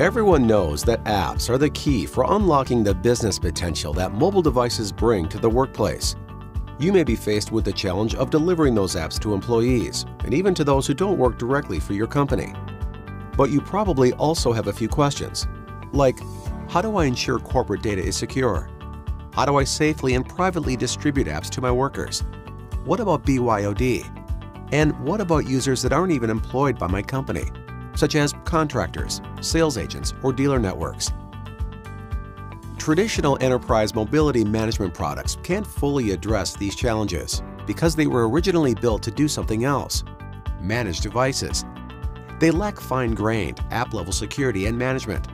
Everyone knows that apps are the key for unlocking the business potential that mobile devices bring to the workplace. You may be faced with the challenge of delivering those apps to employees and even to those who don't work directly for your company. But you probably also have a few questions, like how do I ensure corporate data is secure? How do I safely and privately distribute apps to my workers? What about BYOD? And what about users that aren't even employed by my company? Such as contractors, sales agents, or dealer networks. Traditional enterprise mobility management products can't fully address these challenges because they were originally built to do something else manage devices. They lack fine-grained app-level security and management.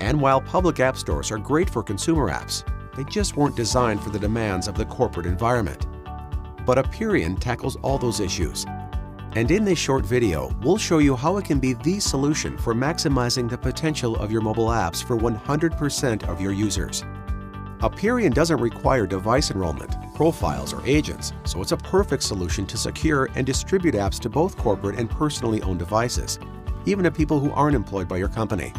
And while public app stores are great for consumer apps, they just weren't designed for the demands of the corporate environment. But Apperian tackles all those issues and in this short video, we'll show you how it can be the solution for maximizing the potential of your mobile apps for 100% of your users. Apperian doesn't require device enrollment, profiles, or agents, so it's a perfect solution to secure and distribute apps to both corporate and personally owned devices, even to people who aren't employed by your company.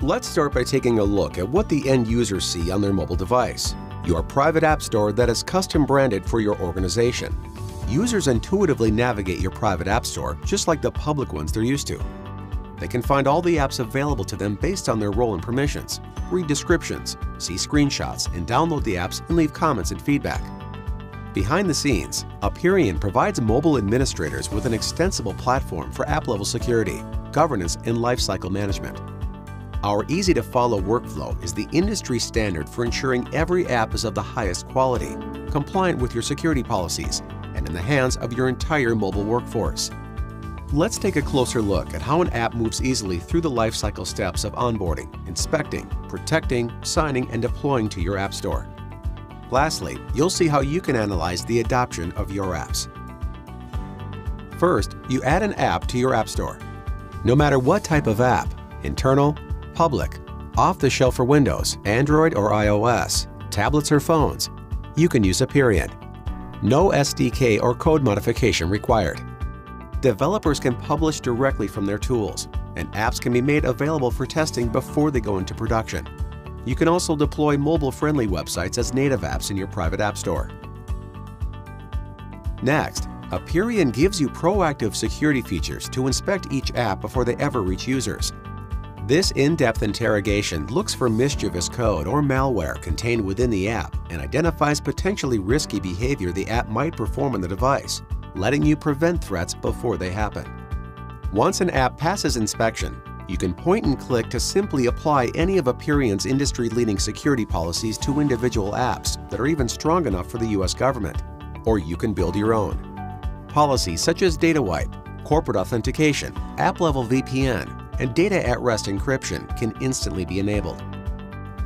Let's start by taking a look at what the end users see on their mobile device. Your private app store that is custom branded for your organization users intuitively navigate your private app store just like the public ones they're used to. They can find all the apps available to them based on their role and permissions, read descriptions, see screenshots, and download the apps and leave comments and feedback. Behind the scenes, Apperian provides mobile administrators with an extensible platform for app-level security, governance, and lifecycle management. Our easy-to-follow workflow is the industry standard for ensuring every app is of the highest quality, compliant with your security policies, and in the hands of your entire mobile workforce. Let's take a closer look at how an app moves easily through the lifecycle steps of onboarding, inspecting, protecting, signing, and deploying to your App Store. Lastly, you'll see how you can analyze the adoption of your apps. First, you add an app to your App Store. No matter what type of app, internal, public, off-the-shelf for Windows, Android or iOS, tablets or phones, you can use Apperian. No SDK or code modification required. Developers can publish directly from their tools, and apps can be made available for testing before they go into production. You can also deploy mobile-friendly websites as native apps in your private app store. Next, Apperian gives you proactive security features to inspect each app before they ever reach users. This in-depth interrogation looks for mischievous code or malware contained within the app and identifies potentially risky behavior the app might perform on the device, letting you prevent threats before they happen. Once an app passes inspection, you can point and click to simply apply any of Apperian's industry-leading security policies to individual apps that are even strong enough for the US government, or you can build your own. Policies such as data wipe, corporate authentication, app-level VPN, and data at rest encryption can instantly be enabled.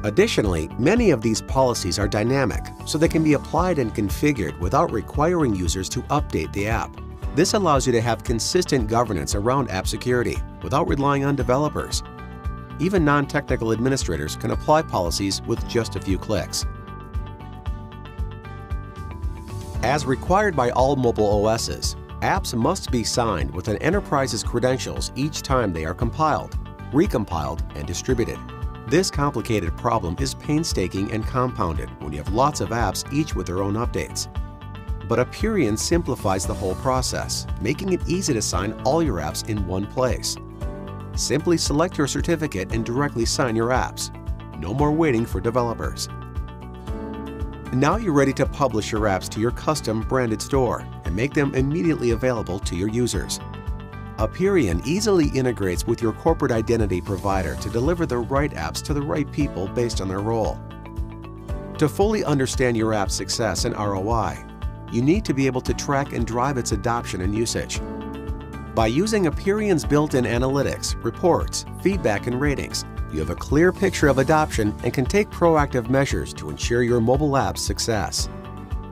Additionally, many of these policies are dynamic, so they can be applied and configured without requiring users to update the app. This allows you to have consistent governance around app security without relying on developers. Even non-technical administrators can apply policies with just a few clicks. As required by all mobile OSs, Apps must be signed with an enterprise's credentials each time they are compiled, recompiled, and distributed. This complicated problem is painstaking and compounded when you have lots of apps each with their own updates. But Apperian simplifies the whole process, making it easy to sign all your apps in one place. Simply select your certificate and directly sign your apps. No more waiting for developers. Now you're ready to publish your apps to your custom branded store and make them immediately available to your users. Apperian easily integrates with your corporate identity provider to deliver the right apps to the right people based on their role. To fully understand your app's success and ROI, you need to be able to track and drive its adoption and usage. By using Apperian's built-in analytics, reports, feedback, and ratings, you have a clear picture of adoption and can take proactive measures to ensure your mobile app's success.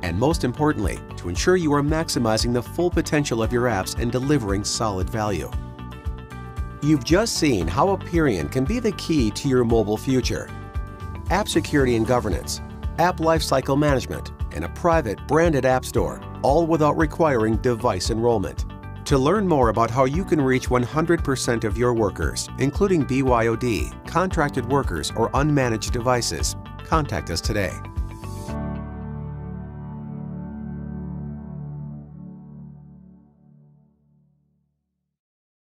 And most importantly, to ensure you are maximizing the full potential of your apps and delivering solid value. You've just seen how Apperian can be the key to your mobile future. App security and governance, app lifecycle management, and a private branded app store, all without requiring device enrollment. To learn more about how you can reach 100% of your workers, including BYOD, contracted workers, or unmanaged devices, contact us today.